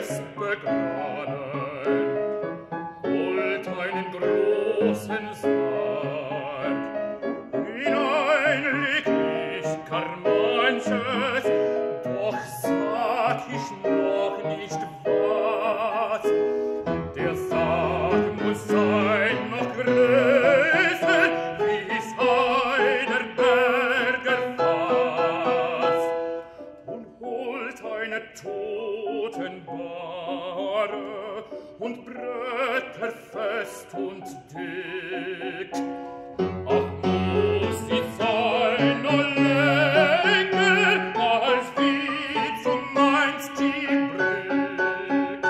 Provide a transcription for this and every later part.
fest begraben, holt einen großen Saal, roten Bahre und Bretter fest und dick. Ach, muss die feine länger als wie zu meins die Brick.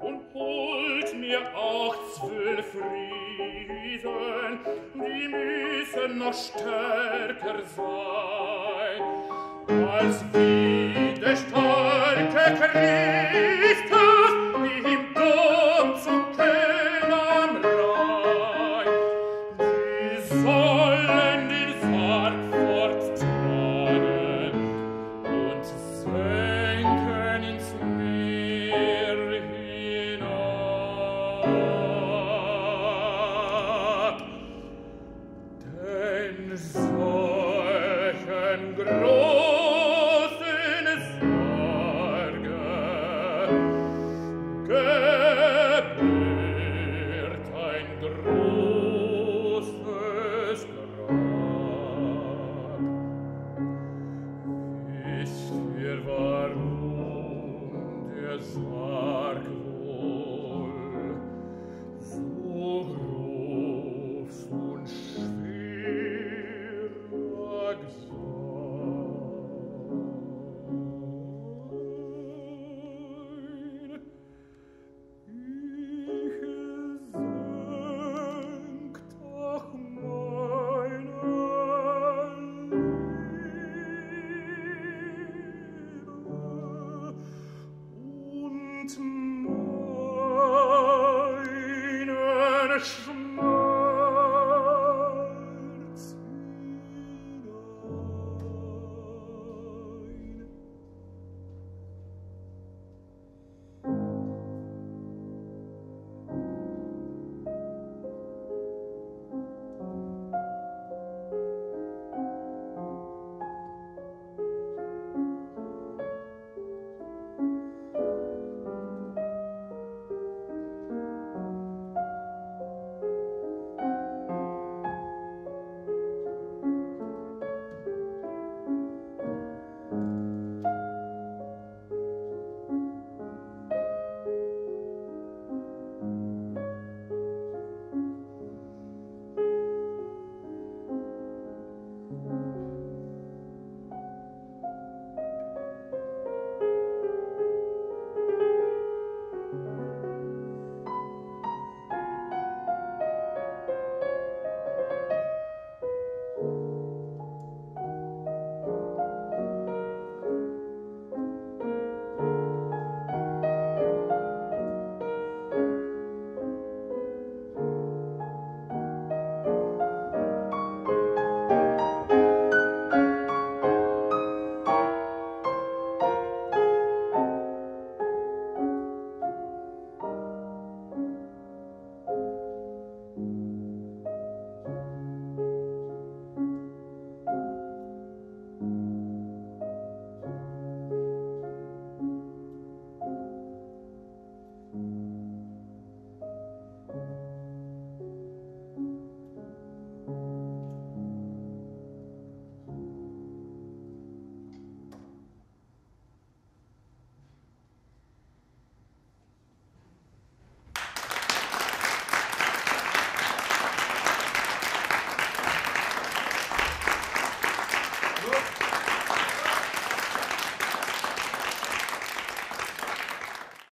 Und holt mir auch zwölf Riesen, die müssen noch stärker sein, als wie der Stahl. me church.